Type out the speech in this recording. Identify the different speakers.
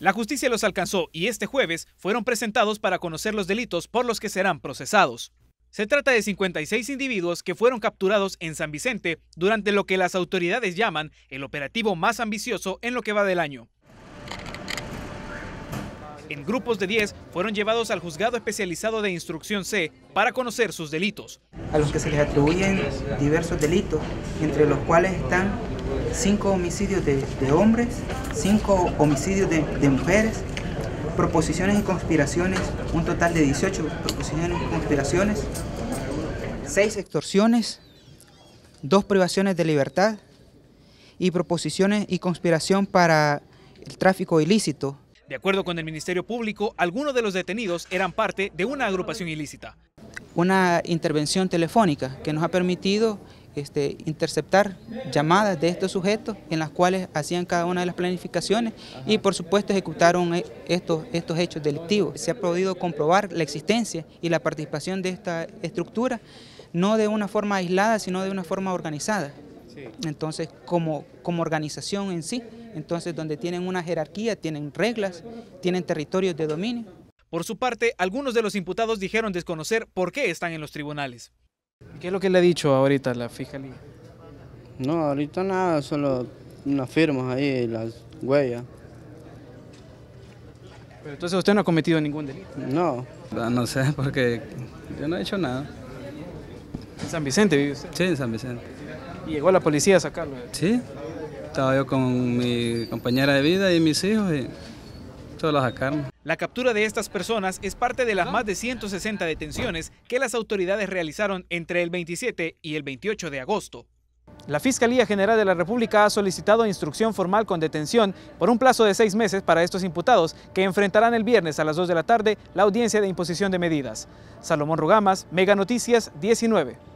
Speaker 1: La justicia los alcanzó y este jueves fueron presentados para conocer los delitos por los que serán procesados. Se trata de 56 individuos que fueron capturados en San Vicente durante lo que las autoridades llaman el operativo más ambicioso en lo que va del año. En grupos de 10 fueron llevados al juzgado especializado de instrucción C para conocer sus delitos.
Speaker 2: A los que se les atribuyen diversos delitos, entre los cuales están 5 homicidios de, hombres, 5 homicidios de, de mujeres, proposiciones y conspiraciones, un total de 18 proposiciones y conspiraciones, 6 extorsiones, 2 privaciones de libertad y proposiciones y conspiración para el tráfico ilícito
Speaker 1: de acuerdo con el Ministerio Público, algunos de los detenidos eran parte de una agrupación ilícita.
Speaker 2: Una intervención telefónica que nos ha permitido este, interceptar llamadas de estos sujetos en las cuales hacían cada una de las planificaciones y por supuesto ejecutaron eh, estos, estos hechos delictivos. Se ha podido comprobar la existencia y la participación de esta estructura no de una forma aislada, sino de una forma organizada. Entonces, como, como organización en sí, entonces donde tienen una jerarquía, tienen reglas, tienen territorios de dominio.
Speaker 1: Por su parte, algunos de los imputados dijeron desconocer por qué están en los tribunales.
Speaker 3: ¿Qué es lo que le ha dicho ahorita la fiscalía?
Speaker 4: No, ahorita nada, solo unas firmas ahí, las huellas.
Speaker 3: Pero entonces usted no ha cometido ningún delito.
Speaker 4: No.
Speaker 5: Ah, no sé, porque yo no he hecho nada.
Speaker 3: ¿En San Vicente vive usted?
Speaker 5: Sí, en San Vicente.
Speaker 3: ¿Y llegó la policía a sacarlo?
Speaker 5: Sí, estaba yo con mi compañera de vida y mis hijos y todos los sacaron.
Speaker 1: La captura de estas personas es parte de las más de 160 detenciones que las autoridades realizaron entre el 27 y el 28 de agosto. La Fiscalía General de la República ha solicitado instrucción formal con detención por un plazo de seis meses para estos imputados que enfrentarán el viernes a las 2 de la tarde la audiencia de imposición de medidas. Salomón Rugamas, Mega Noticias 19.